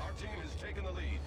Our team has taken the lead.